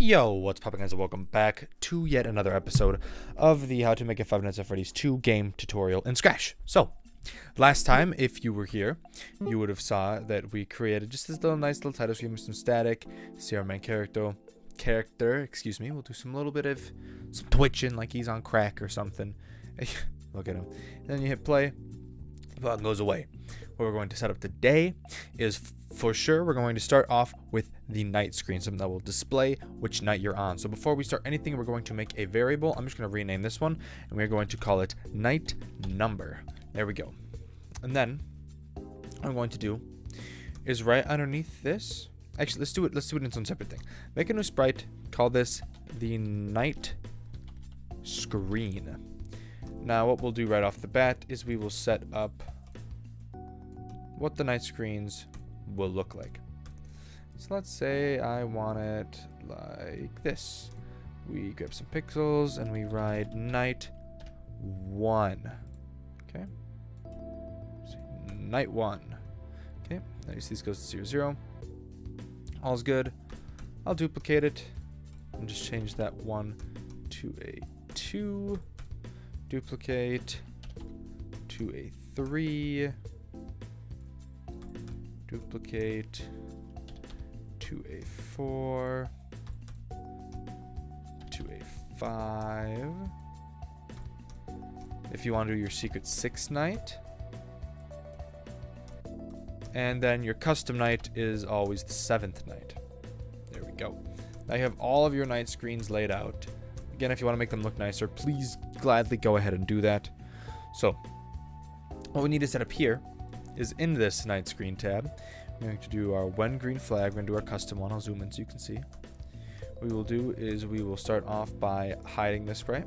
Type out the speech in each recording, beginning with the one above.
Yo, what's popping guys and welcome back to yet another episode of the How to Make a Five Nights at Freddy's 2 game tutorial in Scratch. So, last time, if you were here, you would have saw that we created just this little nice little title screen with some static, see our main character, character, excuse me, we'll do some little bit of some twitching like he's on crack or something. Look at him. And then you hit play, goes away. What we're going to set up today is for sure we're going to start off with the night screen, something that will display which night you're on. So before we start anything, we're going to make a variable. I'm just going to rename this one, and we're going to call it night number. There we go. And then I'm going to do is right underneath this. Actually, let's do it. Let's do it in some separate thing. Make a new sprite. Call this the night screen. Now, what we'll do right off the bat is we will set up what the night screens will look like. So let's say I want it like this. We grab some pixels and we write night one. Okay. night one. Okay. Now you see this goes to zero zero. All's good. I'll duplicate it and just change that one to a two. Duplicate to a three duplicate to a 4 to a 5 if you want to do your secret 6 night and then your custom night is always the 7th night there we go. Now you have all of your night screens laid out again if you want to make them look nicer please gladly go ahead and do that so what we need to set up here is in this night screen tab. We're going to do our when green flag. We're going to do our custom one. I'll zoom in so you can see. What we will do is we will start off by hiding this sprite.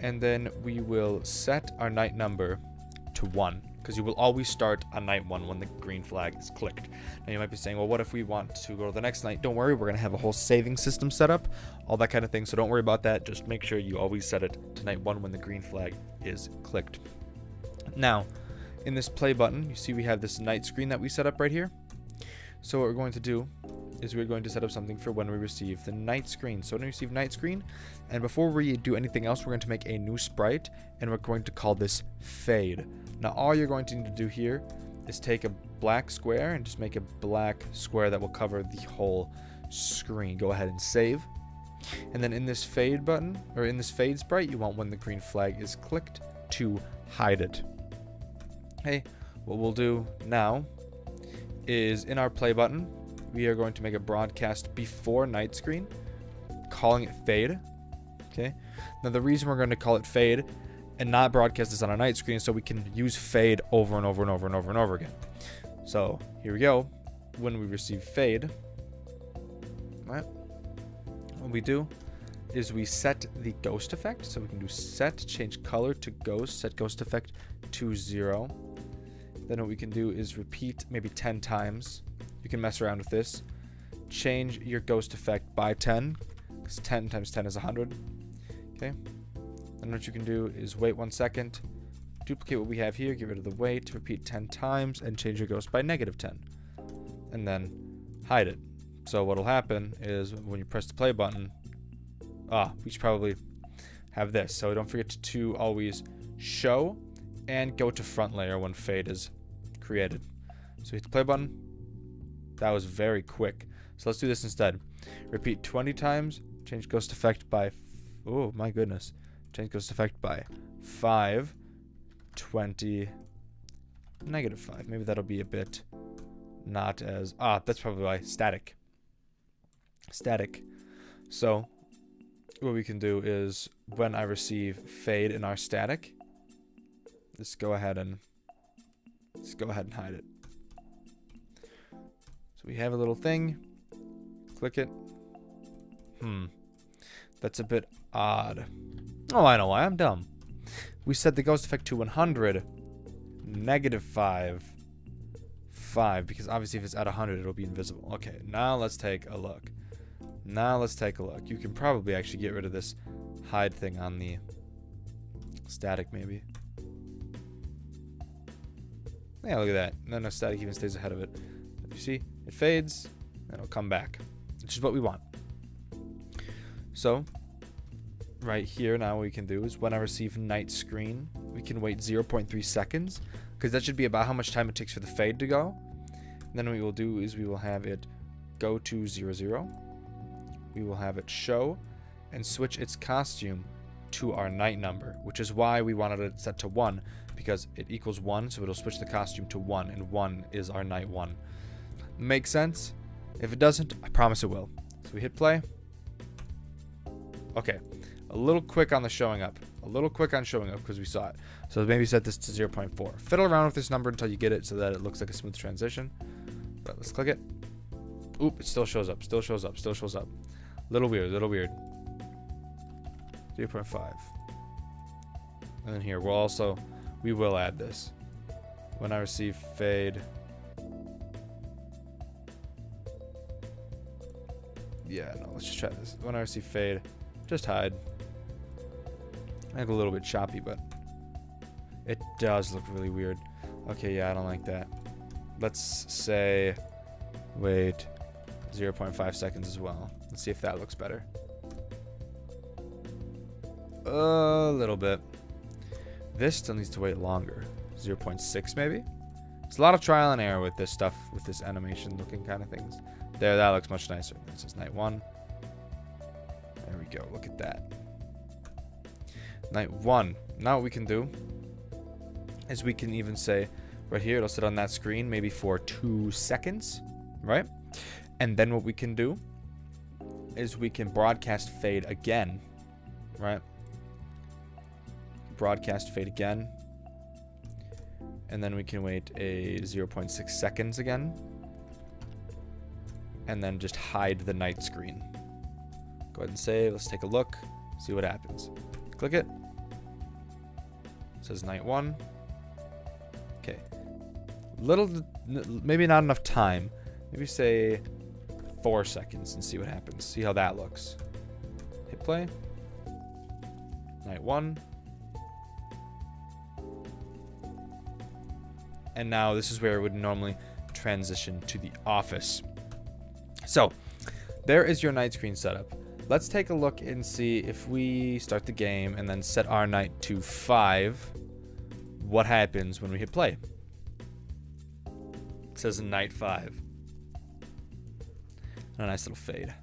And then we will set our night number to 1 because you will always start on night 1 when the green flag is clicked. Now you might be saying, well, what if we want to go to the next night? Don't worry, we're going to have a whole saving system set up, all that kind of thing. So don't worry about that. Just make sure you always set it to night 1 when the green flag is clicked. Now, in this play button, you see we have this night screen that we set up right here. So what we're going to do is we're going to set up something for when we receive the night screen. So when we receive night screen, and before we do anything else, we're going to make a new sprite, and we're going to call this fade. Now all you're going to need to do here is take a black square and just make a black square that will cover the whole screen. Go ahead and save. And then in this fade button, or in this fade sprite, you want when the green flag is clicked to hide it. Hey, what we'll do now is in our play button, we are going to make a broadcast before night screen, calling it fade. Okay. Now the reason we're going to call it fade and not broadcast this on a night screen so we can use fade over and over and over and over and over again. So here we go. When we receive fade, right, what we do is we set the ghost effect. So we can do set, change color to ghost, set ghost effect to zero. Then what we can do is repeat maybe 10 times. You can mess around with this. Change your ghost effect by 10, because 10 times 10 is 100. Okay. And what you can do is wait one second, duplicate what we have here, get rid of the wait, repeat 10 times, and change your ghost by negative 10. And then hide it. So what'll happen is when you press the play button, ah, we should probably have this. So don't forget to, to always show and go to front layer when fade is created. So hit the play button. That was very quick. So let's do this instead. Repeat 20 times. Change ghost effect by... Oh, my goodness. Change ghost effect by 5. 20. Negative 5. Maybe that'll be a bit not as... Ah, that's probably why. Static. Static. So, what we can do is when I receive fade in our static, let's go ahead and let's go ahead and hide it. So we have a little thing. Click it. Hmm. That's a bit odd. Oh, I know why. I'm dumb. We set the ghost effect to 100. Negative 5. 5. Because obviously if it's at 100, it'll be invisible. Okay, now let's take a look. Now let's take a look. You can probably actually get rid of this hide thing on the static maybe. Yeah, look at that. No, of static even stays ahead of it. You see, it fades, and it'll come back. which is what we want. So, right here now what we can do is when I receive night screen, we can wait 0.3 seconds because that should be about how much time it takes for the fade to go. And then what we will do is we will have it go to 0, 0. We will have it show and switch its costume to our night number, which is why we wanted it set to 1 because it equals 1, so it'll switch the costume to 1, and 1 is our night 1. Makes sense? If it doesn't, I promise it will. So we hit play. Okay, a little quick on the showing up. A little quick on showing up because we saw it. So maybe set this to 0.4. Fiddle around with this number until you get it so that it looks like a smooth transition. But let's click it. Oop, it still shows up, still shows up, still shows up. Little weird, little weird. 0.5. And then here, we'll also, we will add this. When I receive fade. Yeah, no, let's just try this. When I receive fade, just hide. Like a little bit choppy, but it does look really weird. Okay, yeah, I don't like that. Let's say, wait, 0.5 seconds as well. Let's see if that looks better. A little bit. This still needs to wait longer. 0.6 maybe? It's a lot of trial and error with this stuff, with this animation looking kind of things. There, that looks much nicer. This is night one. There we go. Look at that. Night one. Now what we can do is we can even say right here, it'll sit on that screen maybe for two seconds, right? And then what we can do is we can broadcast fade again, right? Broadcast fade again. And then we can wait a 0.6 seconds again. And then just hide the night screen. Go ahead and save. Let's take a look. See what happens. Click it. it says night one. Okay. Little, maybe not enough time. Maybe say four seconds and see what happens. See how that looks. Hit play. Night one. And now this is where it would normally transition to the office. So, there is your night screen setup. Let's take a look and see if we start the game and then set our night to 5, what happens when we hit play. It says night 5. And a nice little fade.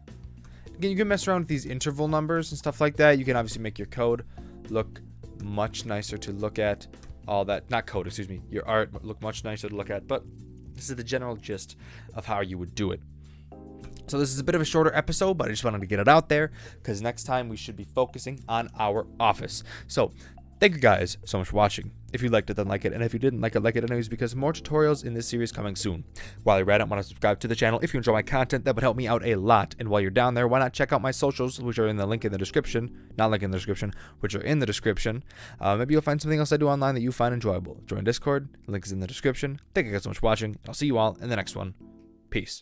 Again, you can mess around with these interval numbers and stuff like that. You can obviously make your code look much nicer to look at. All that, not code, excuse me, your art look much nicer to look at, but this is the general gist of how you would do it. So this is a bit of a shorter episode, but I just wanted to get it out there because next time we should be focusing on our office. So Thank you guys so much for watching. If you liked it, then like it, and if you didn't like it, like it anyways, because more tutorials in this series coming soon. While you're at it, want to subscribe to the channel if you enjoy my content, that would help me out a lot. And while you're down there, why not check out my socials, which are in the link in the description, not link in the description, which are in the description. Uh, maybe you'll find something else I do online that you find enjoyable. Join Discord, link is in the description. Thank you guys so much for watching. I'll see you all in the next one. Peace.